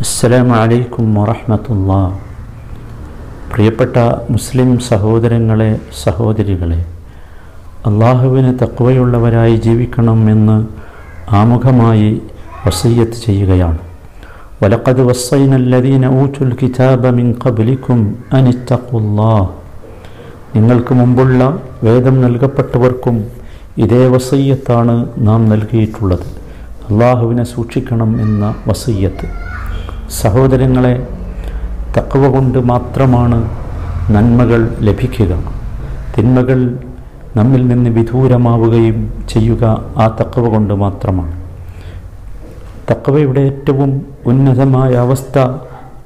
അസ്സലാമു അലൈക്കും വറഹ്മത്തുള്ള. പ്രിയപ്പെട്ട മുസ്ലിം സഹോദരങ്ങളെ സഹോദരികളെ അള്ളാഹുവിന് തക്വയുള്ളവരായി ജീവിക്കണം എന്ന് ആമുഖമായി വസയ്യത്ത് ചെയ്യുകയാണ്. വലക്കത് വസ്സൈനല്ലദീന ഊച്ചുൽ കിതാബ മിൻ കബലിക്കും അനിത്തഖുല്ലാ. നിങ്ങൾക്ക് മുമ്പുള്ള വേദം നൽകപ്പെട്ടവർക്കും ഇതേ വസയ്യത്താണ് നാം നൽകിയിട്ടുള്ളത്. അള്ളാഹുവിനെ സൂക്ഷിക്കണം എന്ന വസയ്യത്ത് സഹോദരങ്ങളെ തക്കവ കൊണ്ട് മാത്രമാണ് നന്മകൾ ലഭിക്കുക. തിന്മകൾ നമ്മിൽ നിന്ന് വിദൂരമാവുകയും ചെയ്യുക ആ തക്കവ കൊണ്ട് മാത്രമാണ്. തക്കവയുടെ ഏറ്റവും ഉന്നതമായ അവസ്ഥ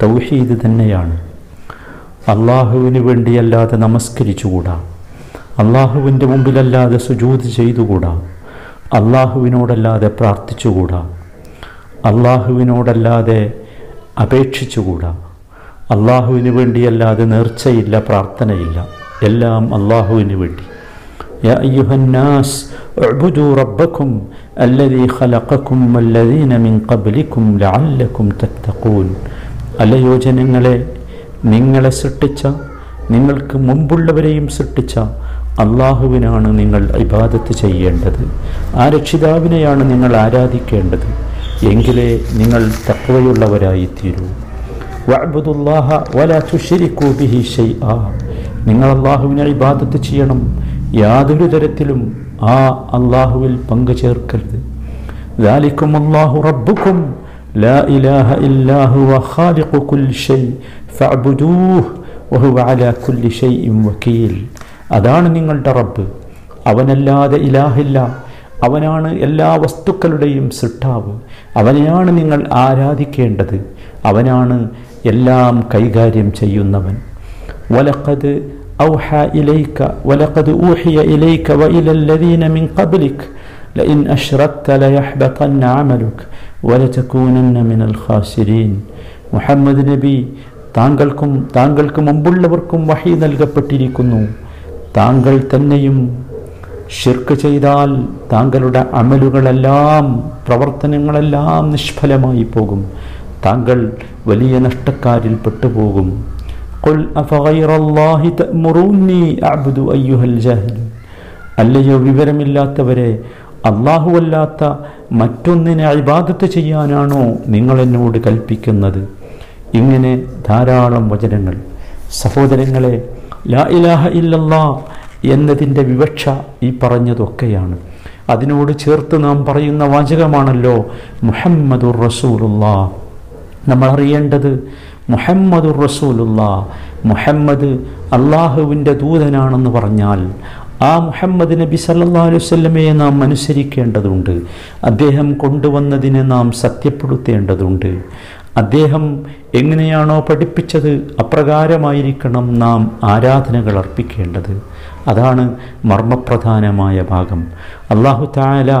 തൗഹീദ് തന്നെയാണ്. അള്ളാഹുവിന് വേണ്ടിയല്ലാതെ നമസ്കരിച്ചുകൂടാ. അള്ളാഹുവിന്റെ മുമ്പിലല്ലാതെ സുജൂത് ചെയ്തുകൂടാ. അള്ളാഹുവിനോടല്ലാതെ പ്രാർത്ഥിച്ചുകൂടാ. അള്ളാഹുവിനോടല്ലാതെ അപേക്ഷിച്ചുകൂടാ അള്ളാഹുവിന് വേണ്ടിയല്ലാതെ നേർച്ചയില്ല പ്രാർത്ഥനയില്ല എല്ലാം അള്ളാഹുവിന് വേണ്ടി يا أيها الناس اعبدوا ربكم الذي خلقكم والذين من قبلكم لعلكم تتقون അല്ലയോ ജനങ്ങളെ നിങ്ങളെ സൃഷ്ടിച്ച നിങ്ങൾക്ക് മുമ്പുള്ളവരെയും സൃഷ്ടിച്ച അള്ളാഹുവിനാണ് നിങ്ങൾ ഇബാദത്ത് ചെയ്യേണ്ടത് ആ രക്ഷിതാവിനെയാണ് നിങ്ങൾ ആരാധിക്കേണ്ടത് എങ്കിലേ നിങ്ങൾ തക്കവയുള്ളവരായി തീരൂ വഅബ്ദുല്ലാഹ വലാ തുശ്രികൂ ബിഹി ഷൈആ നിങ്ങൾ അള്ളാഹുവിനെ ഇബാദത്ത് ചെയ്യണം യാതൊരു തരത്തിലും ആ അള്ളാഹുവിൽ പങ്കു ചേർക്കരുത് ذلكم الله ربكم لا إله إلا هو خالق كل شيء فاعبدوه وهو على كل شيء وكيل അതാണ് നിങ്ങളുടെ റബ്ബ് അവനല്ലാതെ ഇലാഹില്ല അവനാണ് എല്ലാ വസ്തുക്കളുടെയും സൃഷ്ടാവ് അവനെയാണ് നിങ്ങൾ ആരാധിക്കേണ്ടത് അവനാണ് എല്ലാം കൈകാര്യം ചെയ്യുന്നവൻ വലക്കത് أوحى إليك ولقد أوحي إليك وإلى الذين من قبلك لئن أشركت ليحبطن عملك ولتكونن من الخاسرين മുഹമ്മദ് നബി താങ്കൾക്കും താങ്കൾക്ക് മുമ്പുള്ളവർക്കും വഹി നൽകപ്പെട്ടിരിക്കുന്നു താങ്കൾ തന്നെയും ഷിർക്ക് ചെയ്താൽ താങ്കളുടെ അമലുകളെല്ലാം പ്രവർത്തനങ്ങളെല്ലാം നിഷ്ഫലമായി പോകും താങ്കൾ വലിയ നഷ്ടക്കാരിൽ പെട്ടുപോകും قل أفغير الله تأمروني أعبد أيها الجاهل അല്ലയോ വിവരമില്ലാത്തവരെ അല്ലാഹുവല്ലാത്ത മറ്റൊന്നിനെ അഴിബാദത്ത് ചെയ്യാനാണോ നിങ്ങൾ എന്നോട് കൽപ്പിക്കുന്നത് ഇങ്ങനെ ധാരാളം വചനങ്ങൾ സഹോദരങ്ങളെ ലാ ഇലാഹ ഇല്ലല്ലാ എന്നതിന്റെ വിവക്ഷ ഈ പറഞ്ഞതൊക്കെയാണ്. അതിനോട് ചേർത്ത് നാം പറയുന്ന വാചകമാണല്ലോ മുഹമ്മദുർ റസൂലുള്ള. നമ്മൾ അറിയേണ്ടത് മുഹമ്മദുർ റസൂലുള്ള. മുഹമ്മദ് അള്ളാഹുവിന്റെ ദൂതനാണെന്ന് പറഞ്ഞാൽ ആ മുഹമ്മദ് നബി സല്ലാ അലുസല്ലമയെ നാം അനുസരിക്കേണ്ടതുണ്ട്. അദ്ദേഹം കൊണ്ടുവന്നതിനെ നാം സത്യപ്പെടുത്തേണ്ടതുണ്ട്. അദ്ദേഹം എങ്ങനെയാണോ പഠിപ്പിച്ചത് അപ്രകാരമായിരിക്കണം നാം ആരാധനകൾ അർപ്പിക്കേണ്ടത്. അതാണ് മർമ്മപ്രധാനമായ ഭാഗം. അള്ളാഹു താല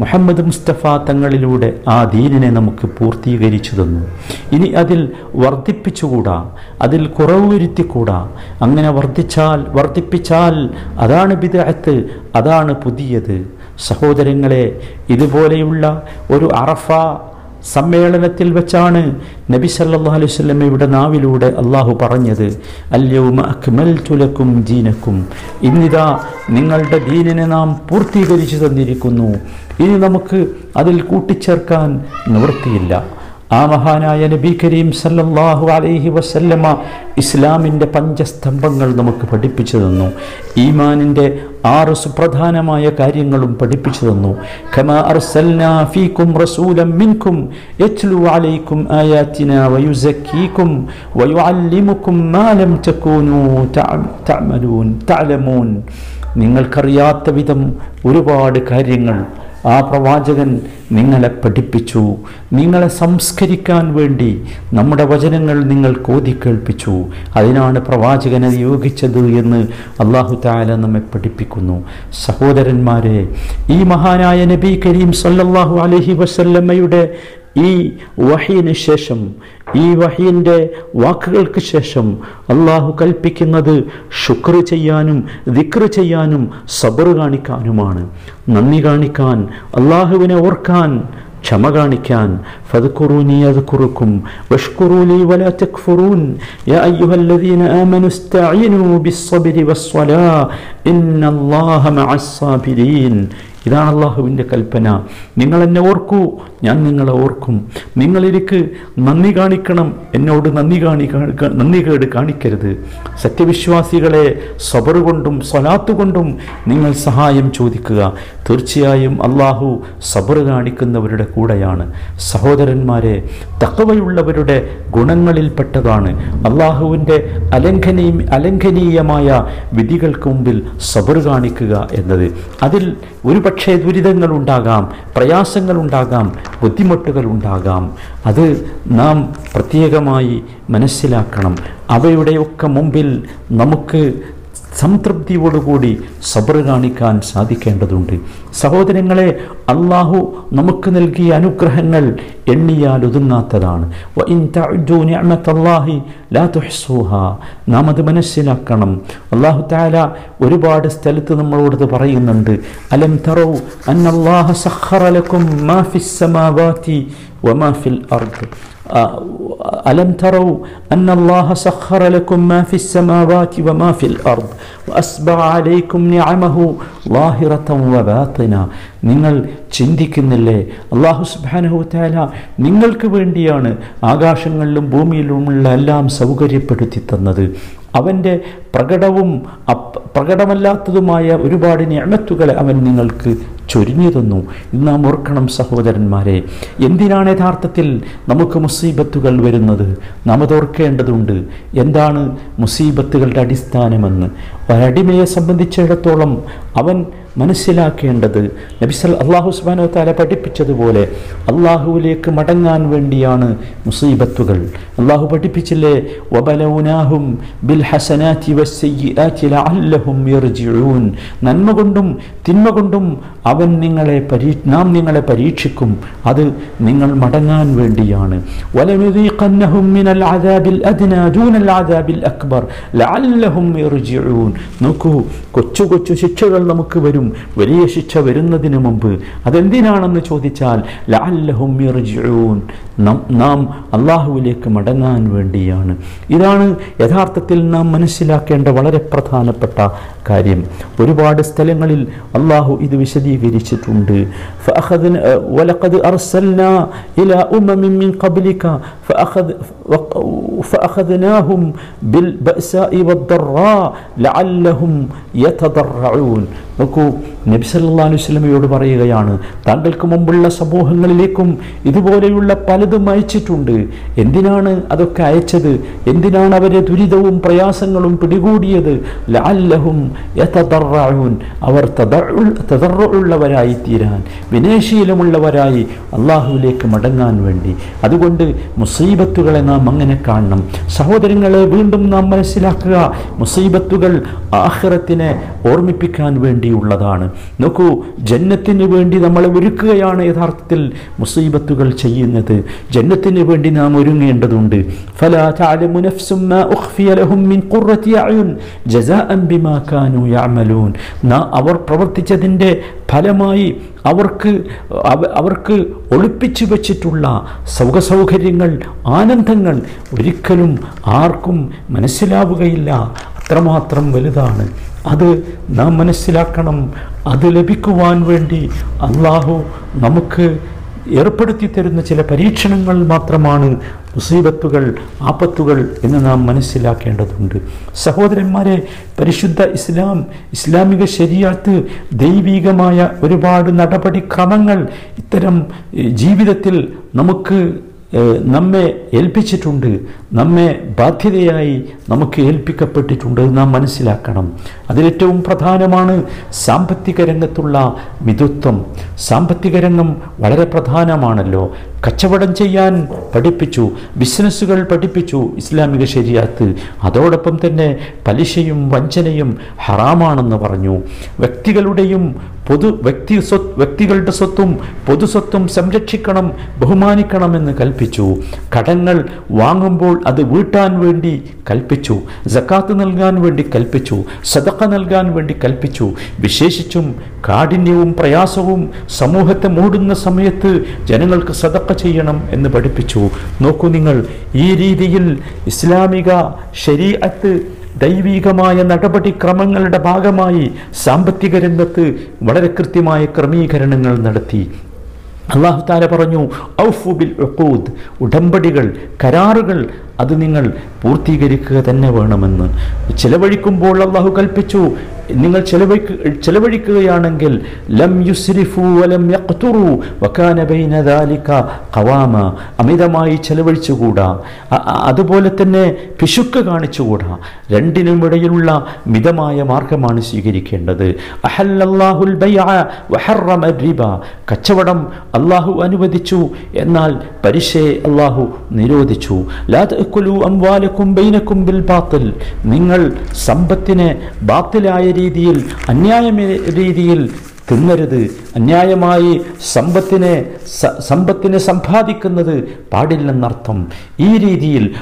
മുഹമ്മദ് മുസ്തഫ തങ്ങളിലൂടെ ആ ദീനിനെ നമുക്ക് പൂർത്തീകരിച്ചു തന്നു. ഇനി അതിൽ വർദ്ധിപ്പിച്ചുകൂടാ അതിൽ കുറവ് വരുത്തിക്കൂടാ. അങ്ങനെ വർദ്ധിച്ചാൽ വർദ്ധിപ്പിച്ചാൽ അതാണ് ബിദഅത്ത് അതാണ് പുതിയത്. സഹോദരങ്ങളെ ഇതുപോലെയുള്ള ഒരു അറഫ സമ്മേളനത്തിൽ വെച്ചാണ് നബി സല്ലാ അലൈഹി വസല്ലമയുടെ നാവിലൂടെ അള്ളാഹു പറഞ്ഞത്. അല്യൗമ അക്മൽതു ലക്കും ജീനക്കും ഇന്നിതാ നിങ്ങളുടെ ദീനിനെ നാം പൂർത്തീകരിച്ചു തന്നിരിക്കുന്നു. ഇനി നമുക്ക് അതിൽ കൂട്ടിച്ചേർക്കാൻ നിവൃത്തിയില്ല. ആ മഹാനായ നബി കരീം സല്ലാഹു അലൈഹി വസല്ലമ ഇസ്ലാമിന്റെ പഞ്ചസ്തംഭങ്ങൾ നമുക്ക് പഠിപ്പിച്ചു തന്നു. ഈമാനിന്റെ ആറ് സുപ്രധാനമായ കാര്യങ്ങളും പഠിപ്പിച്ചു തന്നു. അർസൽനാ ഫീകും തകൂനൂ തഅലമൂൻ. നിങ്ങൾക്കറിയാത്ത വിധം ഒരുപാട് കാര്യങ്ങൾ ആ പ്രവാചകൻ നിങ്ങളെ പഠിപ്പിച്ചു. നിങ്ങളെ സംസ്കരിക്കാൻ വേണ്ടി നമ്മുടെ വചനങ്ങൾ നിങ്ങൾ കോതിക്കേൾപ്പിച്ചു അതിനാണ് പ്രവാചകനെ നിയോഗിച്ചത് എന്ന് അള്ളാഹു താല നമ്മെ പഠിപ്പിക്കുന്നു. സഹോദരന്മാരെ ഈ മഹാനായ നബി കരീം സല്ലാഹു അലഹി വസല്ലമ്മയുടെ ഈ വഹീന് ശേഷം ഈ വഹീന്റെ വാക്കുകൾക്ക് ശേഷം അള്ളാഹു കൽപ്പിക്കുന്നത് ശുക്ർ ചെയ്യാനും ദിക്ർ ചെയ്യാനും സബർ കാണിക്കാനുമാണ്. നന്ദി കാണിക്കാൻ അള്ളാഹുവിനെ ഓർക്കാൻ ക്ഷമ കാണിക്കാൻ. ഫദ്കുറൂനി അദ്കുറുക്കും വഷ്കുറൂലി വലാ തക്ഫുറൂൻ. യാ അയ്യുഹല്ലദീന ആമനു ഇസ്തഈനു ബിസ്സബ്രി വസ്സലാ. ഇന്നല്ലാഹ മഅസ്സാബിരീൻ ഇതാണ് അള്ളാഹുവിന്റെ കൽപ്പന. നിങ്ങൾ എന്നെ ഓർക്കൂ ഞാൻ നിങ്ങളെ ഓർക്കും. നിങ്ങൾ എനിക്ക് നന്ദി കാണിക്കണം എന്നോട് നന്ദി കാണി നന്ദി കേട് കാണിക്കരുത്. സത്യവിശ്വാസികളെ സബർ കൊണ്ടും സ്വലാത്ത് കൊണ്ടും നിങ്ങൾ സഹായം ചോദിക്കുക. തീർച്ചയായും അള്ളാഹു സബർ കാണിക്കുന്നവരുടെ കൂടെയാണ്. സഹോദരന്മാരെ തക്കവയുള്ളവരുടെ ഗുണങ്ങളിൽപ്പെട്ടതാണ്. അള്ളാഹുവിന്റെ അലംഘനീ അലംഘനീയമായ വിധികൾക്ക് മുമ്പിൽ സബർ കാണിക്കുക എന്നത്. അതിൽ ഒരുപക്ഷെ ദുരിതങ്ങളുണ്ടാകാം പ്രയാസങ്ങളുണ്ടാകാം ബുദ്ധിമുട്ടുകളുണ്ടാകാം. അത് നാം പ്രത്യേകമായി മനസ്സിലാക്കണം. അവയുടെയൊക്കെ മുമ്പിൽ നമുക്ക് സംതൃപ്തിയോടുകൂടി സബർ കാണിക്കാൻ സാധിക്കേണ്ടതുണ്ട്. സഹോദരങ്ങളെ അള്ളാഹു നമുക്ക് നൽകിയ അനുഗ്രഹങ്ങൾ എണ്ണിയാൽ ഒതുങ്ങാത്തതാണ്. നാം അത് മനസ്സിലാക്കണം. അള്ളാഹു താല ഒരുപാട് സ്ഥലത്ത് നമ്മളോട് ഇത് പറയുന്നുണ്ട്. അലം തറോ അർദ്. ألم تروا أن الله سخر لكم ما في السماوات وما في الأرض وأسبغ عليكم نعمه ظاهرة وباطنة നിങ്ങൾ ചിന്തിക്കുന്നില്ലേ അള്ളാഹു സുബാനഹു താല നിങ്ങൾക്ക് വേണ്ടിയാണ് ആകാശങ്ങളിലും ഭൂമിയിലുമുള്ള എല്ലാം സൗകര്യപ്പെടുത്തി തന്നത് അവന്റെ പ്രകടവും പ്രകടമല്ലാത്തതുമായ ഒരുപാട് ഞാമത്തുകളെ അവൻ നിങ്ങൾക്ക് ചൊരിഞ്ഞു തന്നു. ഇന്ന് നാം ഓർക്കണം സഹോദരന്മാരെ എന്തിനാണ് യഥാർത്ഥത്തിൽ നമുക്ക് മുസീബത്തുകൾ വരുന്നത്? നാം അതോർക്കേണ്ടതുണ്ട് എന്താണ് മുസീബത്തുകളുടെ അടിസ്ഥാനമെന്ന്. ഒരടിമയെ സംബന്ധിച്ചിടത്തോളം അവൻ മനസ്സിലാക്കേണ്ടത് നബിസൽ അള്ളാഹു സുബാനോ താല പഠിപ്പിച്ചതുപോലെ അള്ളാഹുവിലേക്ക് മടങ്ങാൻ വേണ്ടിയാണ് മുസീബത്തുകൾ. അള്ളാഹു പഠിപ്പിച്ചില്ലേ വബലൗനാഹും ബിൽ യർജിഊൻ. നന്മ കൊണ്ടും തിന്മ കൊണ്ടും അവൻ നിങ്ങളെ പരീ നാം നിങ്ങളെ പരീക്ഷിക്കും. അത് നിങ്ങൾ മടങ്ങാൻ വേണ്ടിയാണ്. അക്ബർ നോക്കൂ കൊച്ചു കൊച്ചു ശിക്ഷകൾ നമുക്ക് വരും. വലിയ ശിക്ഷ വരുന്നതിന് മുമ്പ് അതെന്തിനാണെന്ന് ചോദിച്ചാൽ ലഅല്ലഹും യർജിഊൻ നാം അള്ളാഹുവിലേക്ക് മടങ്ങാൻ വേണ്ടിയാണ് ഇതാണ് യഥാർത്ഥത്തിൽ നാം മനസ്സിലാക്കേണ്ട വളരെ പ്രധാനപ്പെട്ട കാര്യം ഒരുപാട് സ്ഥലങ്ങളിൽ അള്ളാഹു ഇത് വിശദീകരിച്ചിട്ടുണ്ട് ولقد أرسلنا إلى أمم من قبلك فأخذ فأخذناهم بالبأساء والضراء لعلهم يتضرعون നോക്കൂ നബി സല്ലാ അലൈഹി പറയുകയാണ് താങ്കൾക്ക് മുമ്പുള്ള സമൂഹങ്ങളിലേക്കും ഇതുപോലെയുള്ള പലതും അയച്ചിട്ടുണ്ട്. എന്തിനാണ് അതൊക്കെ അയച്ചത്? എന്തിനാണ് അവരെ ദുരിതവും പ്രയാസങ്ങളും പിടികൂടിയത്? ലാല്ലഹും അവർ തതറുള്ളവരായി തീരാൻ വിനയശീലമുള്ളവരായി അള്ളാഹുവിലേക്ക് മടങ്ങാൻ വേണ്ടി. അതുകൊണ്ട് മുസീബത്തുകളെ നാം അങ്ങനെ കാണണം. സഹോദരങ്ങളെ വീണ്ടും നാം മനസ്സിലാക്കുക. മുസീബത്തുകൾ ആഹ്റത്തിനെ ഓർമ്മിപ്പിക്കാൻ വേണ്ടിയുള്ളതാണ്. നോക്കൂ ജന്നത്തിന് വേണ്ടി നമ്മൾ ഒരുക്കുകയാണ് യഥാർത്ഥത്തിൽ മുസീബത്തുകൾ ചെയ്യുന്നത്. ജന്നത്തിന് വേണ്ടി നാം ഒരുങ്ങേണ്ടതുണ്ട്. അവർ പ്രവർത്തിച്ചതിന്റെ ഫലമായി അവർക്ക് അവർക്ക് ഒളിപ്പിച്ചു വച്ചിട്ടുള്ള സുഖസൗകര്യങ്ങൾ ആനന്ദങ്ങൾ ഒരിക്കലും ആർക്കും മനസ്സിലാവുകയില്ല. അത്രമാത്രം വലുതാണ്. അത് നാം മനസ്സിലാക്കണം. അത് ലഭിക്കുവാൻ വേണ്ടി അള്ളാഹു നമുക്ക് ഏർപ്പെടുത്തി തരുന്ന ചില പരീക്ഷണങ്ങൾ മാത്രമാണ് മുസീബത്തുകൾ ആപത്തുകൾ എന്ന് നാം മനസ്സിലാക്കേണ്ടതുണ്ട്. സഹോദരന്മാരെ പരിശുദ്ധ ഇസ്ലാം ഇസ്ലാമിക ശരിയാത്ത് ദൈവികമായ ഒരുപാട് നടപടിക്രമങ്ങൾ ഇത്തരം ജീവിതത്തിൽ നമുക്ക് നമ്മെ ഏൽപ്പിച്ചിട്ടുണ്ട്. നമ്മെ ബാധ്യതയായി നമുക്ക് ഏൽപ്പിക്കപ്പെട്ടിട്ടുണ്ട് നാം മനസ്സിലാക്കണം. അതിലേറ്റവും പ്രധാനമാണ് സാമ്പത്തിക രംഗത്തുള്ള മിതത്വം. സാമ്പത്തിക രംഗം വളരെ പ്രധാനമാണല്ലോ. കച്ചവടം ചെയ്യാൻ പഠിപ്പിച്ചു ബിസിനസ്സുകൾ പഠിപ്പിച്ചു ഇസ്ലാമിക ശരിയാത്ത് അതോടൊപ്പം തന്നെ പലിശയും വഞ്ചനയും ഹറാമാണെന്ന് പറഞ്ഞു. വ്യക്തികളുടെയും പൊതു വ്യക്തി സ്വത്ത് വ്യക്തികളുടെ സ്വത്തും പൊതു സ്വത്തും സംരക്ഷിക്കണം ബഹുമാനിക്കണമെന്ന് കൽപ്പിച്ചു. കടങ്ങൾ വാങ്ങുമ്പോൾ അത് വീട്ടാൻ വേണ്ടി കൽപ്പിച്ചു. കൽപ്പിച്ചു ജക്കാത്ത് നൽകാൻ വേണ്ടി കൽപ്പിച്ചു സദക്ക നൽകാൻ വേണ്ടി കൽപ്പിച്ചു. വിശേഷിച്ചും കാഠിന്യവും പ്രയാസവും സമൂഹത്തെ മൂടുന്ന സമയത്ത് ജനങ്ങൾക്ക് സദക്ക ചെയ്യണം എന്ന് പഠിപ്പിച്ചു. നോക്കൂ നിങ്ങൾ ഈ രീതിയിൽ ഇസ്ലാമിക ശരീഅത്ത് ദൈവികമായ നടപടിക്രമങ്ങളുടെ ഭാഗമായി സാമ്പത്തിക രംഗത്ത് വളരെ കൃത്യമായ ക്രമീകരണങ്ങൾ നടത്തി. അള്ളാഹു താല പറഞ്ഞു ഔഫുബിൽ ഉടമ്പടികൾ കരാറുകൾ അത് നിങ്ങൾ പൂർത്തീകരിക്കുക തന്നെ വേണമെന്ന്. ചെലവഴിക്കുമ്പോൾ അള്ളാഹു കൽപ്പിച്ചു. നിങ്ങൾ ചെലവഴിക്ക ചെലവഴിക്കുകയാണെങ്കിൽ ലം യുസ്രിഫു വലം യഖ്തുറു. വകാന ബൈന ദാലിക ഖവാമ. അമിതമായി ചെലവഴിച്ചുകൂടാ. അതുപോലെ തന്നെ പിശുക്ക് കാണിച്ചുകൂടാ. രണ്ടിനും ഇടയിലുള്ള മിതമായ മാർഗമാണ് സ്വീകരിക്കേണ്ടത്. അഹല്ലല്ലാഹുൽ ബൈഅ വഹറമ റിബ കച്ചവടം അള്ളാഹു അനുവദിച്ചു. എന്നാൽ പലിശയെ അള്ളാഹു നിരോധിച്ചു. ലാ അംവാലക്കും ബൈനക്കും ബിൽ ബാത്തിൽ. നിങ്ങൾ സമ്പത്തിനെ ബാത്തിലായ രീതിയിൽ അന്യായ രീതിയിൽ തിന്നരുത്. അന്യായമായി സമ്പത്തിനെ സമ്പത്തിനെ സമ്പാദിക്കുന്നത് പാടില്ലെന്നർത്ഥം. ഈ രീതിയിൽ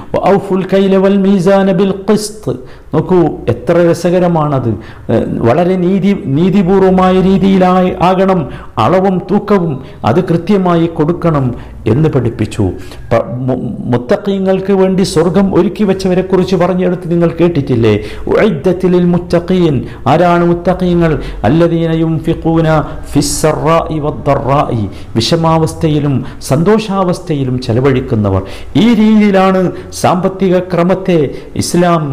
നോക്കൂ എത്ര രസകരമാണത്. വളരെ നീതി നീതിപൂർവമായ രീതിയിലായി ആകണം അളവും തൂക്കവും അത് കൃത്യമായി കൊടുക്കണം എന്ന് പഠിപ്പിച്ചു. മുത്തക്കീങ്ങൾക്ക് വേണ്ടി സ്വർഗം ഒരുക്കി വെച്ചവരെ കുറിച്ച് പറഞ്ഞെടുത്ത് നിങ്ങൾ കേട്ടിട്ടില്ലേ? ഉഅദ്ദത്തിൽ മുത്തഖീൻ. ആരാണ് മുത്തഖീങ്ങൾ? അല്ലദീന യുൻഫിഖൂന ഫിസ്സറാഇ വദ്ദറാഇ വിഷമാവസ്ഥയിലും സന്തോഷാവസ്ഥയിലും ചെലവഴിക്കുന്നവർ. ഈ രീതിയിലാണ് സാമ്പത്തിക ക്രമത്തെ ഇസ്ലാം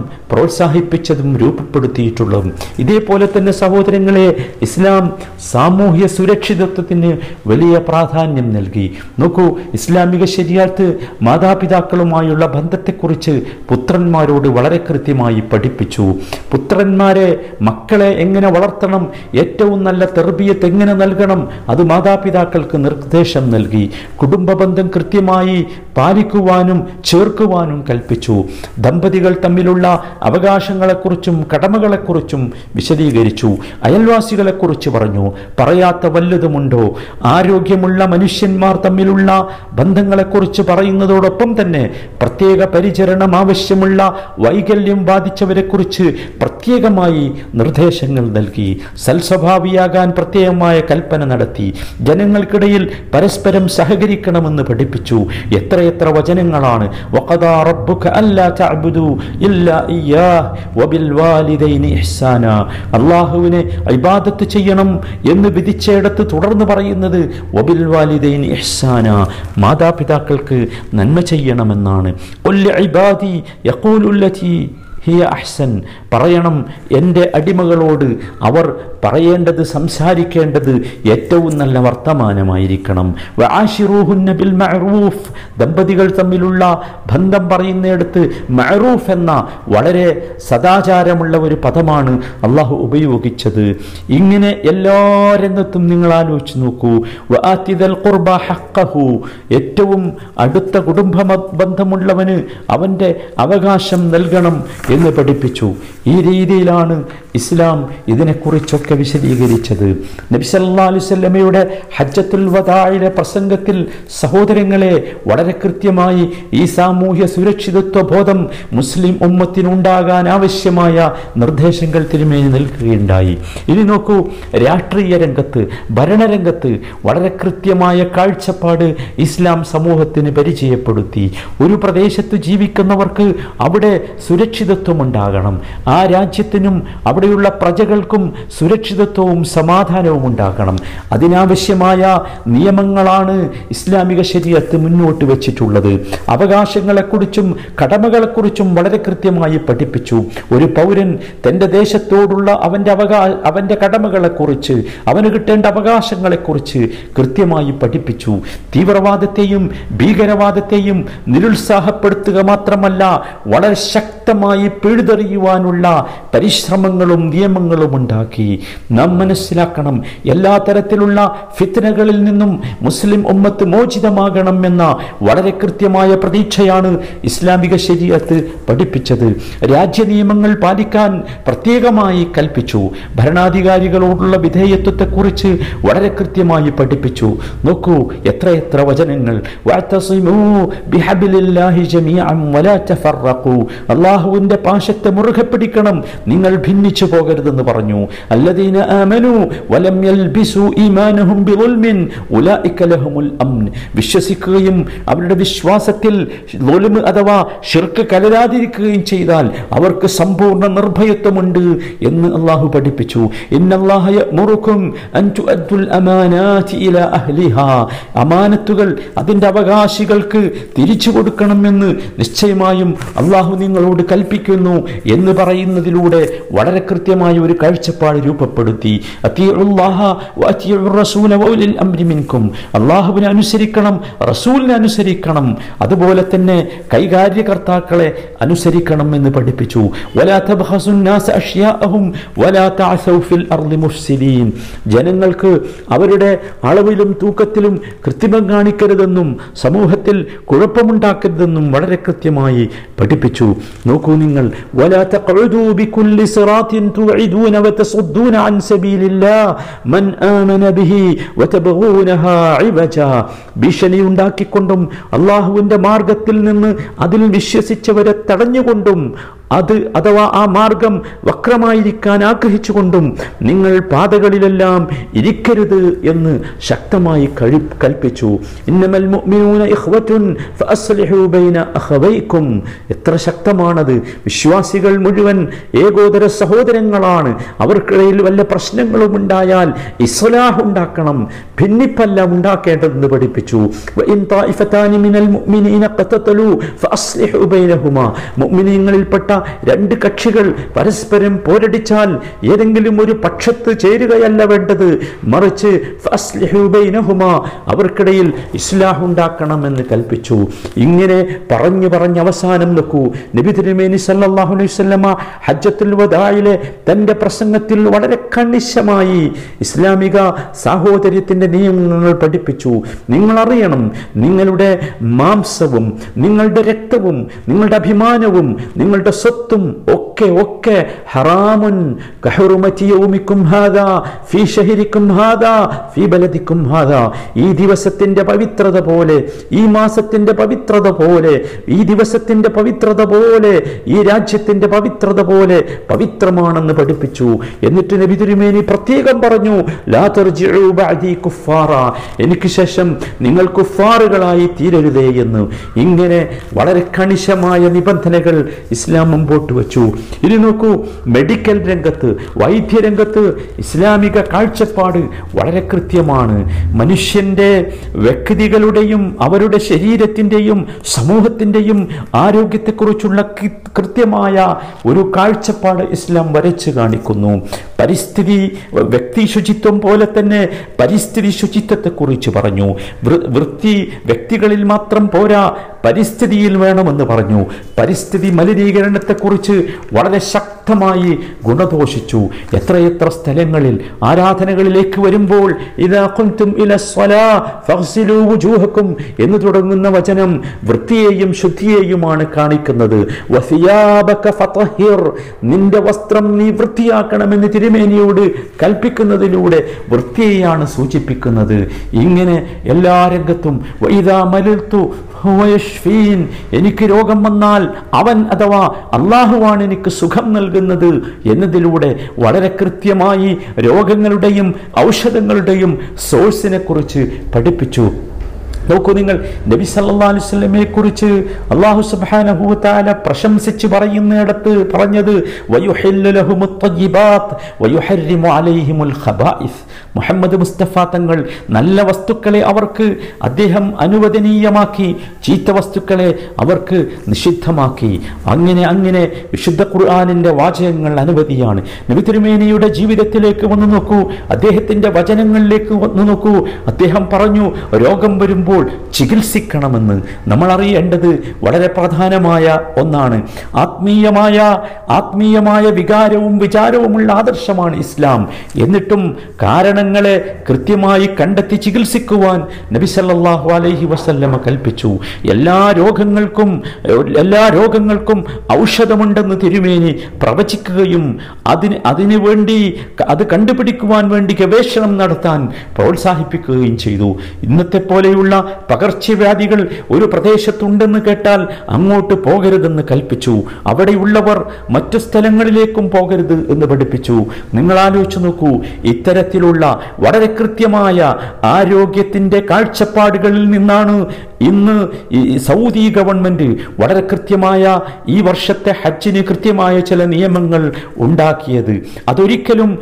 പ്രോത്സാഹിപ്പിച്ചതും രൂപപ്പെടുത്തിയിട്ടുള്ളതും. ഇതേപോലെ തന്നെ സഹോദരങ്ങളെ ഇസ്ലാം സാമൂഹ്യ സുരക്ഷിതത്വത്തിന് വലിയ പ്രാധാന്യം നൽകി. നോക്കൂ ഇസ്ലാമിക ശരിയാത്ത് മാതാപിതാക്കളുമായുള്ള ബന്ധത്തെക്കുറിച്ച് പുത്രന്മാരോട് വളരെ കൃത്യമായി പഠിപ്പിച്ചു. പുത്രന്മാരെ മക്കളെ എങ്ങനെ വളർത്തണം ഏറ്റവും നല്ല തെർബിയത്ത് എങ്ങനെ നൽകണം അത് മാതാപിതാക്കൾക്ക് നിർദ്ദേശം നൽകി. കുടുംബ ബന്ധം കൃത്യമായി പാലിക്കുവാനും ചേർക്കുവാനും കൽപ്പിച്ചു. ദമ്പതികൾ തമ്മിലുള്ള അവകാശങ്ങളെക്കുറിച്ചും കടമകളെക്കുറിച്ചും വിശദീകരിച്ചു. അയൽവാസികളെക്കുറിച്ച് പറഞ്ഞു. പറയാത്ത വല്ലതുമുണ്ടോ? ആരോഗ്യമുള്ള മനുഷ്യന്മാർ തമ്മിലുള്ള ബന്ധങ്ങളെക്കുറിച്ച് പറയുന്നതോടൊപ്പം തന്നെ പ്രത്യേക പരിചരണം ആവശ്യമുള്ള വൈകല്യം ബാധിച്ചവരെക്കുറിച്ച് പ്രത്യേകമായി നിർദ്ദേശങ്ങൾ നൽകി. സൽസ്വഭാവിയാകാൻ പ്രത്യേകമായ കൽപ്പന നടത്തി. ജനങ്ങൾക്കിടയിൽ പരസ്പരം സഹകരിക്കണമെന്ന് പഠിപ്പിച്ചു. എത്രയെത്ര വചനങ്ങളാണ്? അള്ളാഹുവിനെ ഇബാദത്ത് ചെയ്യണം എന്ന് വിധിച്ചയിടത്ത് തുടർന്ന് പറയുന്നത് വബിൽ വാലിദൈനി ഇഹ്സാന. മാതാപിതാക്കൾക്ക് നന്മ ചെയ്യണമെന്നാണ്. "ഖുൽ ഇബാദി യഖൂലുല്ലതി ഹിയ അഹ്സൻ പറയണം എന്റെ അടിമകളോട് അവർ പറയേണ്ടത് സംസാരിക്കേണ്ടത് ഏറ്റവും നല്ല വർത്തമാനമായിരിക്കണം. ആഷിറൂഹുന്ന ബിൽ മഅറൂഫ് ദമ്പതികൾ തമ്മിലുള്ള ബന്ധം പറയുന്നിടത്ത് മഅറൂഫ് എന്ന വളരെ സദാചാരമുള്ള ഒരു പദമാണ് അള്ളാഹു ഉപയോഗിച്ചത്. ഇങ്ങനെ എല്ലാ രംഗത്തും നിങ്ങൾ ആലോചിച്ച് നോക്കൂ. വആതിദൽ ഖുർബ ഹഖഹു ഏറ്റവും അടുത്ത കുടുംബ ബന്ധമുള്ളവന് അവന്റെ അവകാശം നൽകണം എന്ന് പഠിപ്പിച്ചു. ഈ രീതിയിലാണ് ഇസ്ലാം ഇതിനെക്കുറിച്ചൊക്കെ വിശദീകരിച്ചത്. നബി സല്ലല്ലാഹു അലൈഹി വസല്ലമയുടെ ഹജ്ജത്തുൽ വതായുടെ പ്രസംഗത്തിൽ സഹോദരങ്ങളെ വളരെ കൃത്യമായി ഈ സാമൂഹ്യ സുരക്ഷിതത്വ ബോധം മുസ്ലിം ഉമ്മത്തിനുണ്ടാകാൻ ആവശ്യമായ നിർദ്ദേശങ്ങൾ തിരുമേനി നൽകുകയുണ്ടായി. ഇനി നോക്കൂ രാഷ്ട്രീയ രംഗത്ത് ഭരണരംഗത്ത് വളരെ കൃത്യമായ കാഴ്ചപ്പാട് ഇസ്ലാം സമൂഹത്തിന് പരിചയപ്പെടുത്തി. ഒരു പ്രദേശത്ത് ജീവിക്കുന്നവർക്ക് അവിടെ സുരക്ഷിതത്വം ഉണ്ടാകണം ആ രാജ്യത്തിനും അവിടെയുള്ള പ്രജകൾക്കും സുരക്ഷിതത്വവും സമാധാനവും ഉണ്ടാകണം. അതിനാവശ്യമായ നിയമങ്ങളാണ് ഇസ്ലാമിക ശരീരത്ത് മുന്നോട്ട് വെച്ചിട്ടുള്ളത്. അവകാശങ്ങളെക്കുറിച്ചും കടമകളെക്കുറിച്ചും വളരെ കൃത്യമായി പഠിപ്പിച്ചു. ഒരു പൗരൻ തന്റെ ദേശത്തോടുള്ള അവന്റെ അവകാ അവന്റെ കടമകളെക്കുറിച്ച് അവന് കിട്ടേണ്ട അവകാശങ്ങളെക്കുറിച്ച് കൃത്യമായി പഠിപ്പിച്ചു. തീവ്രവാദത്തെയും ഭീകരവാദത്തെയും നിരുത്സാഹപ്പെടുത്തുക മാത്രമല്ല വളരെ ശക്തമായി പിഴുതെറിയുവാനുള്ള പരിശ്രമങ്ങളും നിയമങ്ങളും ഉണ്ടാക്കി. നാം മനസ്സിലാക്കണം എല്ലാ തരത്തിലുള്ള ഫിത്തനകളിൽ നിന്നും മുസ്ലിം ഉമ്മത്ത് മോചിതമാകണം എന്ന വളരെ കൃത്യമായ പ്രതീക്ഷയാണ് ഇസ്ലാമിക ശരീരത്ത് പഠിപ്പിച്ചത്. രാജ്യ നിയമങ്ങൾ പാലിക്കാൻ പ്രത്യേകമായി കൽപ്പിച്ചു. ഭരണാധികാരികളോടുള്ള വിധേയത്വത്തെക്കുറിച്ച് വളരെ കൃത്യമായി പഠിപ്പിച്ചു. നോക്കൂ എത്രയെത്ര വചനങ്ങൾ. വഅ്തസിമൂ എന്റെ പാശത്തെ മുറുകെ പിടിക്കണം. നിങ്ങൾ ഭിന്നിച്ചു പോകരുതെന്ന് പറഞ്ഞു. അല്ലദീന വലം ലഹുമുൽ വിശ്വസിക്കുകയും അവരുടെ വിശ്വാസത്തിൽ അഥവാ ഷിർക്ക് കലരാതിരിക്കുകയും ചെയ്താൽ അവർക്ക് സമ്പൂർണ നിർഭയത്വമുണ്ട് എന്ന് അള്ളാഹു പഠിപ്പിച്ചു. അൻ തുഅദ്ദുൽ അമാനാതി ഇലാ അഹ്ലിഹാ. അമാനത്തുകൾ അതിന്റെ അവകാശികൾക്ക് തിരിച്ചു കൊടുക്കണമെന്ന് നിശ്ചയമായും അള്ളാഹു നിങ്ങളോട് പ്രവർത്തിക്കുന്നു എന്ന് പറയുന്നതിലൂടെ വളരെ കൃത്യമായ ഒരു കാഴ്ചപ്പാട് രൂപപ്പെടുത്തി. അള്ളാഹുവിനെ അനുസരിക്കണം റസൂലിനെ അനുസരിക്കണം. അതുപോലെ തന്നെ കൈകാര്യകർത്താക്കളെ അനുസരിക്കണം എന്ന് പഠിപ്പിച്ചു. ജനങ്ങൾക്ക് അവരുടെ അളവിലും തൂക്കത്തിലും കൃത്രിമം കാണിക്കരുതെന്നും സമൂഹത്തിൽ കുഴപ്പമുണ്ടാക്കരുതെന്നും വളരെ കൃത്യമായി പഠിപ്പിച്ചു. നോക്കൂ നിങ്ങൾ കാര്യങ്ങൾ. ഭീഷണിയുണ്ടാക്കിക്കൊണ്ടും അള്ളാഹുവിന്റെ മാർഗത്തിൽ നിന്ന് അതിൽ വിശ്വസിച്ചവരെ തടഞ്ഞുകൊണ്ടും അത് അഥവാ ആ മാർഗം വക്രമായിരിക്കാൻ ആഗ്രഹിച്ചുകൊണ്ടും നിങ്ങൾ പാതകളിലെല്ലാം ഇരിക്കരുത് എന്ന് ശക്തമായി കഴി കൽപ്പിച്ചു. എത്ര ശക്തമാണത്. വിശ്വാസികൾ മുഴുവൻ ഏകോദര സഹോദരങ്ങളാണ്. അവർക്കിടയിൽ വല്ല പ്രശ്നങ്ങളും ഉണ്ടായാൽ ഇസ്ലാഹ് ഉണ്ടാക്കണം. ഭിന്നിപ്പല്ല ഉണ്ടാക്കേണ്ടതെന്ന് പഠിപ്പിച്ചു. മുഅ്മിനീങ്ങളിൽപ്പെട്ട രണ്ട് കക്ഷികൾ പരസ്പരം പോരടിച്ചാൽ ഏതെങ്കിലും ഒരു പക്ഷത്ത് ചേരുകയല്ല വേണ്ടത്. മറിച്ച് അവർക്കിടയിൽ ഇസ്ലാഹ് ഉണ്ടാക്കണമെന്ന് കൽപ്പിച്ചു. ഇങ്ങനെ പറഞ്ഞു പറഞ്ഞ് അവസാനം നോക്കൂ. നബി തിരുമേനി സല്ലല്ലാഹു അലൈഹി വസല്ലമ ഹജ്ജത്തുൽ വദായിലെ തന്റെ പ്രസംഗത്തിൽ വളരെ കണിശമായി ഇസ്ലാമിക സാഹോദര്യത്തിന്റെ നിയമങ്ങൾ പഠിപ്പിച്ചു. നിങ്ങൾ അറിയണം നിങ്ങളുടെ മാംസവും നിങ്ങളുടെ രക്തവും നിങ്ങളുടെ അഭിമാനവും നിങ്ങളുടെ സ്വത്തും ഒക്കെ ഒക്കെ ഹറാമുൻ. കഹുറുമറ്റിയോമിക്കും യൗമിക്കും ഹാദാ ഫീ ഷഹരിക്കും ഹാദാ ഫീ ബലദിക്കും ഹാദാ. ഈ ദിവസത്തിന്റെ പവിത്രത പോലെ ഈ മാസത്തിന്റെ പവിത്രത പോലെ ഈ ദിവസത്തിന്റെ പവിത്രത പോലെ ഈ രാജ്യത്തിന്റെ പവിത്രത പോലെ പവിത്രമാണെന്ന് പഠിപ്പിച്ചു. എന്നിട്ട് നബി തിരുമേനി പ്രത്യേകം പറഞ്ഞു കുഫാറ എനിക്ക് ശേഷം നിങ്ങൾ കുഫാറുകളായി തീരരുതേ എന്ന്. ഇങ്ങനെ വളരെ കണിശമായ നിബന്ധനകൾ ഇസ്ലാം മുമ്പോട്ട് വെച്ചു. ഇനി നോക്കൂ മെഡിക്കൽ രംഗത്ത് വൈദ്യരംഗത്ത് ഇസ്ലാമിക കാഴ്ചപ്പാട് വളരെ കൃത്യമാണ്. മനുഷ്യന്റെ വ്യക്തികളുടെയും അവരുടെ ശരീരത്തിന്റെയും സമൂഹത്തിന്റെയും ആരോഗ്യത്തെക്കുറിച്ചുള്ള കൃത്യമായ ഒരു കാഴ്ചപ്പാട് ഇസ്ലാം വരച്ചു കാണിക്കുന്നു. പരിസ്ഥിതി വ്യക്തി ശുചിത്വം പോലെ തന്നെ പരിസ്ഥിതി ശുചിത്വത്തെക്കുറിച്ച് പറഞ്ഞു. വൃത്തി വ്യക്തികളിൽ മാത്രം പോരാ പരിസ്ഥിതിയിൽ വേണമെന്ന് പറഞ്ഞു. പരിസ്ഥിതി മലിനീകരണത്തെക്കുറിച്ച് വളരെ ശക്തമായി ഗുണദോഷിച്ചു എത്രയെത്ര സ്ഥലങ്ങളിൽ ആരാധനകളിലേക്ക് വരുമ്പോൾ ഇതാക്കും എന്ന് തുടങ്ങുന്ന വചനം വൃത്തിയെയും ശുദ്ധിയെയുമാണ് കാണിക്കുന്നത്. നിന്റെ വസ്ത്രം നീ വൃത്തിയാക്കണമെന്ന് തിരുമേനിയോട് കൽപ്പിക്കുന്നതിലൂടെ വൃത്തിയെയാണ് സൂചിപ്പിക്കുന്നത്. ഇങ്ങനെ എല്ലാ രംഗത്തും വൈദാ മലിർത്തു ഹുവ എനിക്ക് രോഗം വന്നാൽ അവൻ അഥവാ അള്ളാഹുവാണ് എനിക്ക് സുഖം നൽകുന്നത് എന്നതിലൂടെ വളരെ കൃത്യമായി രോഗങ്ങളുടെയും ഔഷധങ്ങളുടെയും സോഴ്സിനെ കുറിച്ച് പഠിപ്പിച്ചു. നോക്കൂ നിങ്ങൾ നബി വസല്ലമയെ കുറിച്ച് അള്ളാഹു തആല പ്രശംസിച്ച് പറയുന്നിടത്ത് പറഞ്ഞത് മുഹമ്മദ് മുസ്തഫ തങ്ങൾ നല്ല വസ്തുക്കളെ അവർക്ക് അദ്ദേഹം അനുവദനീയമാക്കി ചീത്ത വസ്തുക്കളെ അവർക്ക് നിഷിദ്ധമാക്കി. അങ്ങനെ അങ്ങനെ വിശുദ്ധ ഖുർആാനിന്റെ വാചകങ്ങൾ അനുവദിയാണ്. നബി തിരുമേനിയുടെ ജീവിതത്തിലേക്ക് വന്നു നോക്കൂ അദ്ദേഹത്തിന്റെ വചനങ്ങളിലേക്ക് വന്നു നോക്കൂ. അദ്ദേഹം പറഞ്ഞു രോഗം വരുമ്പോൾ ചികിത്സിക്കണമെന്ന് നമ്മൾ അറിയേണ്ടത് വളരെ പ്രധാനമായ ഒന്നാണ്. ആത്മീയമായ ആത്മീയമായ വികാരവും വിചാരവുമുള്ള ആദർശമാണ് ഇസ്ലാം. എന്നിട്ടും കാരണങ്ങളെ കൃത്യമായി കണ്ടെത്തി ചികിത്സിക്കുവാൻ നബി സല്ലല്ലാഹു അലൈഹി വസല്ലമ കൽപ്പിച്ചു. എല്ലാ രോഗങ്ങൾക്കും എല്ലാ രോഗങ്ങൾക്കും ഔഷധമുണ്ടെന്ന് തിരുമേനി പ്രവചിക്കുകയും അതിന് അതിനു വേണ്ടി അത് കണ്ടുപിടിക്കുവാൻ വേണ്ടി ഗവേഷണം നടത്താൻ പ്രോത്സാഹിപ്പിക്കുകയും ചെയ്തു. ഇന്നത്തെ പോലെയുള്ള പകർച്ചവ്യാധികൾ ഒരു പ്രദേശത്തുണ്ടെന്ന് കേട്ടാൽ അങ്ങോട്ട് പോകരുതെന്ന് കൽപ്പിച്ചു. അവിടെയുള്ളവർ മറ്റു സ്ഥലങ്ങളിലേക്കും പോകരുത് എന്ന് പഠിപ്പിച്ചു. നിങ്ങൾ ആലോചിച്ചു നോക്കൂ ഇത്തരത്തിലുള്ള വളരെ കൃത്യമായ ആരോഗ്യത്തിന്റെ കാഴ്ചപ്പാടുകളിൽ നിന്നാണ് ഇന്ന് സൗദി ഗവൺമെന്റ് വളരെ കൃത്യമായ ഈ വർഷത്തെ ഹജ്ജിന് കൃത്യമായ ചില നിയമങ്ങൾ ഉണ്ടാക്കിയത്. അതൊരിക്കലും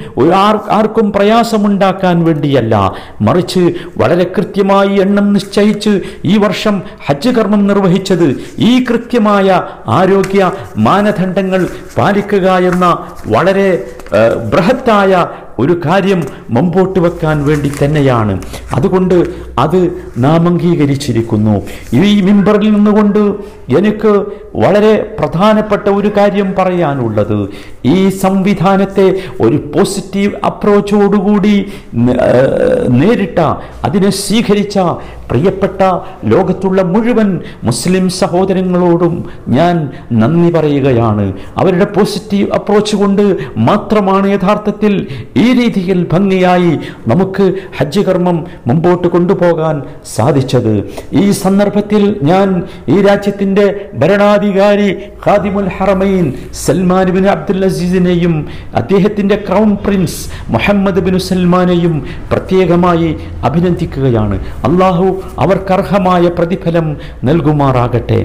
ആർക്കും പ്രയാസമുണ്ടാക്കാൻ വേണ്ടിയല്ല. മറിച്ച് വളരെ കൃത്യമായി എണ്ണം നിശ്ചയിച്ച് ഈ വർഷം ഹജ്ജ് കർമ്മം നിർവഹിച്ചത് ഈ കൃത്യമായ ആരോഗ്യ മാനദണ്ഡങ്ങൾ പാലിക്കുക എന്ന വളരെ ബൃഹത്തായ ഒരു കാര്യം മുമ്പോട്ട് വെക്കാൻ വേണ്ടി തന്നെയാണ്. അതുകൊണ്ട് അത് നാം അംഗീകരിച്ചിരിക്കുന്നു. ഈ മിമ്പറിൽ നിന്നുകൊണ്ട് എനിക്ക് വളരെ പ്രധാനപ്പെട്ട ഒരു കാര്യം പറയാനുള്ളത്. ഈ സംവിധാനത്തെ ഒരു പോസിറ്റീവ് അപ്രോച്ചോടുകൂടി നേരിട്ട അതിനെ സ്വീകരിച്ച പ്രിയപ്പെട്ട ലോകത്തുള്ള മുഴുവൻ മുസ്ലിം സഹോദരങ്ങളോടും ഞാൻ നന്ദി പറയുകയാണ്. അവരുടെ പോസിറ്റീവ് അപ്രോച്ച് കൊണ്ട് മാത്രമാണ് യഥാർത്ഥത്തിൽ ഈ രീതിയിൽ ഭംഗിയായി നമുക്ക് ഹജ്ജ് കർമ്മം മുമ്പോട്ട് കൊണ്ടുപോകാൻ സാധിച്ചത്. ഈ സന്ദർഭത്തിൽ ഞാൻ ഈ രാജ്യത്തിന്റെ ഭരണാധികാരി ഖാദിമുൽ ഹറമൈൻ സൽമാൻ ബിൻ അബ്ദുൽ അസീസിനെയും അദ്ദേഹത്തിന്റെ ക്രൗൺ പ്രിൻസ് മുഹമ്മദ് ബിൻ സൽമാനെയും പ്രത്യേകമായി അഭിനന്ദിക്കുകയാണ്. അള്ളാഹു അവർക്കർഹമായ പ്രതിഫലം നൽകുമാറാകട്ടെ.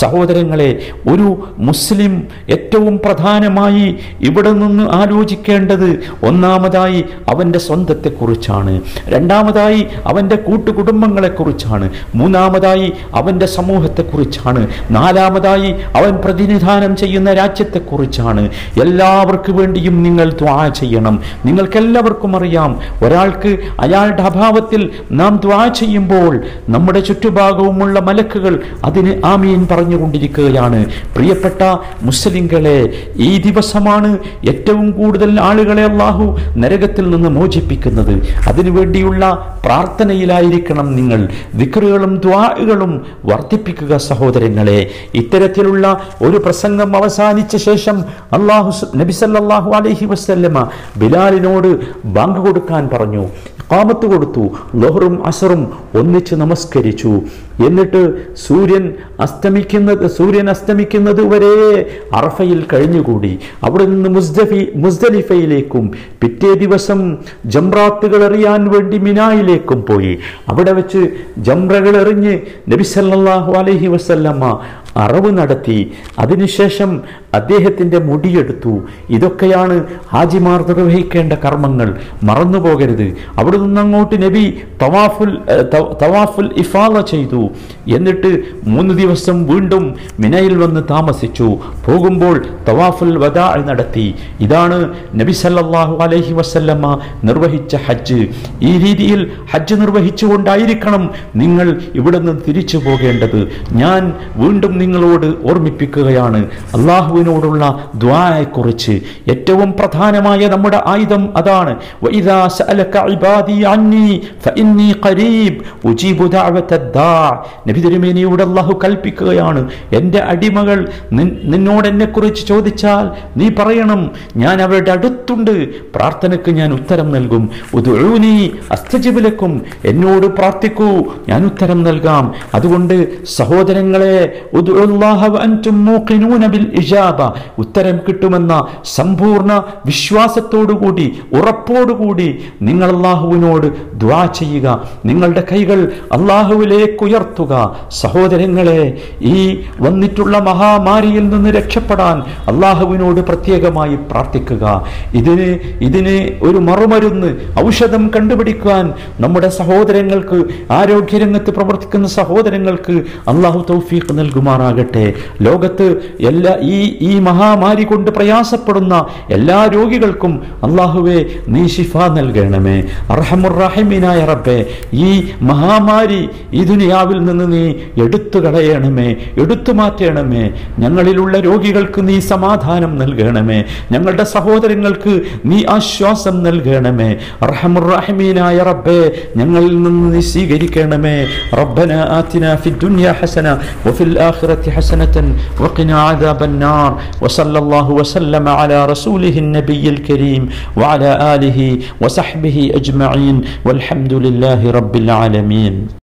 സഹോദരങ്ങളെ ഒരു മുസ്ലിം ഏറ്റവും പ്രധാനമായി ഇവിടെ നിന്ന് ആലോചിക്കേണ്ടത് ഒന്നാമതായി അവന്റെ സ്വന്തത്തെക്കുറിച്ചാണ്. രണ്ടാമതായി അവന്റെ കൂട്ടുകുടുംബങ്ങളെക്കുറിച്ചാണ്. മൂന്നാമതായി അവന്റെ സമൂഹത്തെക്കുറിച്ചാണ്. നാലാമതായി അവൻ പ്രതിനിധാനം ചെയ്യുന്ന രാജ്യത്തെക്കുറിച്ചാണ്. എല്ലാവർക്കു വേണ്ടിയും നിങ്ങൾ ദ്വാ ചെയ്യണം. നിങ്ങൾക്കെല്ലാവർക്കും അറിയാം ഒരാൾക്ക് അയാളുടെ അഭാവത്തിൽ നാം ദ്വാ ചെയ്യുമ്പോൾ നമ്മുടെ ചുറ്റുഭാഗവുമുള്ള മലക്കുകൾ അതിന് ആമീൻ പറഞ്ഞുകൊണ്ടിരിക്കുകയാണ്. പ്രിയപ്പെട്ട മുസ്ലിങ്ങളെ ഈ ദിവസമാണ് ഏറ്റവും കൂടുതൽ ആളുകളെ അള്ളാഹു നരകത്തിൽ നിന്ന് മോചിപ്പിക്കുന്നത്. അതിനുവേണ്ടിയുള്ള പ്രാർത്ഥനയിലായിരിക്കണം നിങ്ങൾ. വിക്രുകളും ദ്വാകളും വർദ്ധിപ്പിക്കുക സഹോദരങ്ങളെ. ഇത്തരത്തിലുള്ള ഒരു പ്രസംഗം അവസാനിച്ച ശേഷം അള്ളാഹു നബിസല്ലാഹു അലഹി വസല്ലമ ബിലാലിനോട് ബാങ്ക് കൊടുക്കാൻ പറഞ്ഞു. കാമത്ത് കൊടുത്തു. ലോഹറും അസറും ഒന്നിച്ച് നമസ്കരിച്ചു. എന്നിട്ട് സൂര്യൻ അസ്തമിക്കുന്നത് സൂര്യൻ അസ്തമിക്കുന്നത് വരെ അറഫയിൽ കഴിഞ്ഞുകൂടി. അവിടെ നിന്ന് മുസ്ദഫി മുസ്ദലിഫയിലേക്കും പിറ്റേ ദിവസം ജംറാത്തുകൾ എറിയാൻ വേണ്ടി മിനായിലേക്കും പോയി. അവിടെ വെച്ച് ജംറകൾ എറിഞ്ഞ് നബി സല്ലല്ലാഹു അലൈഹി വസല്ലമ്മ അറവ് നടത്തി. അതിനുശേഷം അദ്ദേഹത്തിന്റെ മുടിയെടുത്തു. ഇതൊക്കെയാണ് ഹാജിമാർ നിർവഹിക്കേണ്ട കർമ്മങ്ങൾ. മറന്നു പോകരുത് അവിടെ നിന്ന് അങ്ങോട്ട് നബി തവാഫുൽ തവാഫുൽ ഇഫാല ചെയ്തു. എന്നിട്ട് മൂന്ന് ദിവസം വീണ്ടും മിനയിൽ വന്ന് താമസിച്ചു. പോകുമ്പോൾ തവാഫുൽ വദാ നടത്തി. ഇതാണ് നബി സല്ലാഹു അലൈഹി വസല്ലമ്മ നിർവഹിച്ച ഹജ്ജ്. ഈ രീതിയിൽ ഹജ്ജ് നിർവഹിച്ചുകൊണ്ടായിരിക്കണം നിങ്ങൾ ഇവിടെ നിന്ന് തിരിച്ചു പോകേണ്ടത്. ഞാൻ വീണ്ടും നിങ്ങളോട് ഓർമ്മിപ്പിക്കുകയാണ്. അള്ളാഹുവിനോടുള്ള ദ്വായെക്കുറിച്ച് ഏറ്റവും പ്രധാനമായ നമ്മുടെ ആയുധം അതാണ്. നബി തിരുമേനിയോട് അള്ളാഹു കൽപ്പിക്കുകയാണ്. എന്റെ അടിമകൾ നിന്നോട് എന്നെക്കുറിച്ച് ചോദിച്ചാൽ നീ പറയണം ഞാൻ അവരുടെ അടുത്തുണ്ട്. പ്രാർത്ഥനയ്ക്ക് ഞാൻ ഉത്തരം നൽകും. ഉദ്ഊനി അസ്തജിബിലക്കും എന്നോട് പ്രാർത്ഥിക്കൂ ഞാൻ ഉത്തരം നൽകാം. അതുകൊണ്ട് സഹോദരങ്ങളെ ഉദ് ഉത്തരം കിട്ടുമെന്ന സമ്പൂർണ വിശ്വാസത്തോടുകൂടി ഉറപ്പോടുകൂടി നിങ്ങൾ അള്ളാഹുവിനോട് ദ്വാ ചെയ്യുക. നിങ്ങളുടെ കൈകൾ അള്ളാഹുവിലേക്ക് ഉയർത്തുക സഹോദരങ്ങളെ ഈ വന്നിട്ടുള്ള മഹാമാരിയിൽ നിന്ന് രക്ഷപ്പെടാൻ അള്ളാഹുവിനോട് പ്രത്യേകമായി പ്രാർത്ഥിക്കുക. ഇതിന് ഇതിന് ഒരു മറുമരുന്ന് ഔഷധം കണ്ടുപിടിക്കാൻ നമ്മുടെ സഹോദരങ്ങൾക്ക് ആരോഗ്യരംഗത്ത് പ്രവർത്തിക്കുന്ന സഹോദരങ്ങൾക്ക് അള്ളാഹു തൗഫീഖ് ഉണ്ടാകട്ടെ ലോകത്ത് എല്ലാ ഈ ഈ മഹാമാരി കൊണ്ട് പ്രയാസപ്പെടുന്ന എല്ലാ രോഗികൾക്കും അള്ളാഹുവെ നീ ശിഫ നൽകണമേ. അർഹമുറഹിമീനായ റബ്ബെ ഈ മഹാമാരി ഈ ദുനിയാവിൽ നിന്ന് നീ എടുത്തു കളയണമേ എടുത്തു മാറ്റണമേ. ഞങ്ങളിലുള്ള രോഗികൾക്ക് നീ സമാധാനം നൽകണമേ. ഞങ്ങളുടെ സഹോദരങ്ങൾക്ക് നീ ആശ്വാസം നൽകണമേ. അർഹമുറഹിമീനായ റബ്ബെ ഞങ്ങളിൽ നിന്ന് നീ സ്വീകരിക്കണമേ. റബ്ബന ആത്തിന ഫി ദുനിയ ഹസന വഫിൽ ആഖിറ الآخرة حسنة وقنا عذاب النار. وصلى الله وسلم على رسوله النبي الكريم وعلى آله وصحبه أجمعين. والحمد لله رب العالمين.